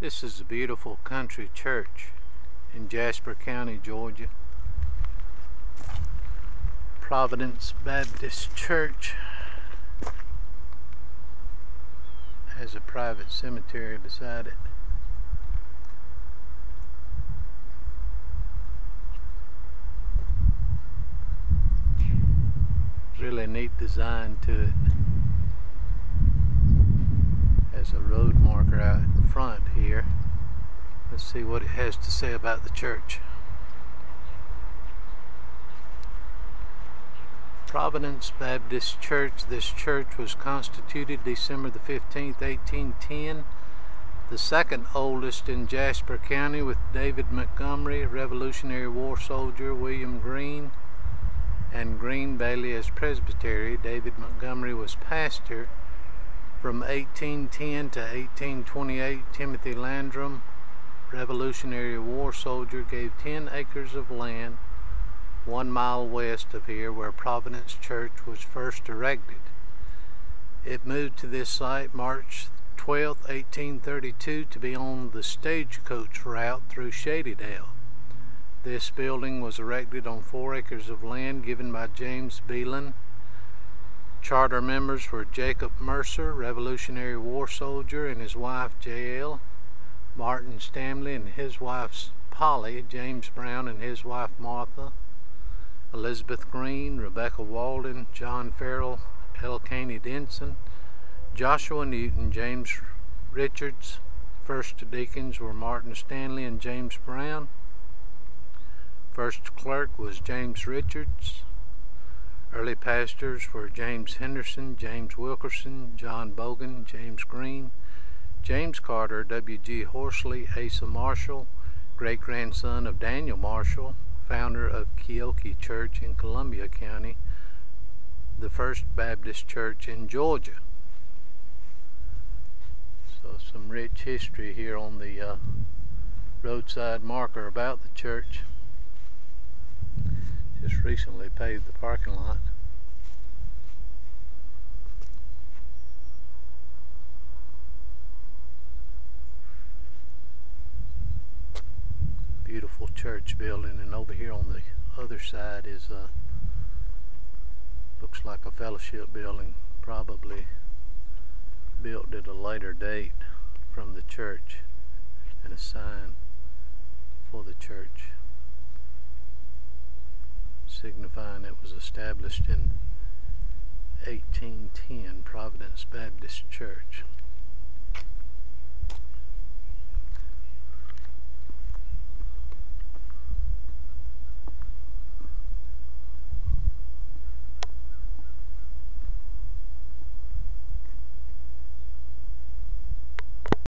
This is a beautiful country church in Jasper County, Georgia. Providence Baptist Church has a private cemetery beside it. Really neat design to it. Has a road marker out. Let's see what it has to say about the church. Providence Baptist Church. This church was constituted December the 15th, 1810. The second oldest in Jasper County with David Montgomery, Revolutionary War soldier, William Green, and Green Bailey as presbytery. David Montgomery was pastor from 1810 to 1828, Timothy Landrum, Revolutionary War soldier, gave 10 acres of land one mile west of here where Providence Church was first erected. It moved to this site March 12, 1832 to be on the stagecoach route through Shadydale. This building was erected on four acres of land given by James Beelan Charter members were Jacob Mercer, Revolutionary War soldier, and his wife J.L., Martin Stanley and his wife Polly, James Brown and his wife Martha, Elizabeth Green, Rebecca Walden, John Farrell, Elkaney Denson, Joshua Newton, James Richards. First deacons were Martin Stanley and James Brown. First clerk was James Richards. Early pastors were James Henderson, James Wilkerson, John Bogan, James Green, James Carter, W.G. Horsley, Asa Marshall, great grandson of Daniel Marshall, founder of Kiokee Church in Columbia County, the first Baptist church in Georgia. So, some rich history here on the uh, roadside marker about the church just recently paved the parking lot. Beautiful church building and over here on the other side is a uh, looks like a fellowship building probably built at a later date from the church and a sign for the church signifying it was established in 1810 Providence Baptist Church.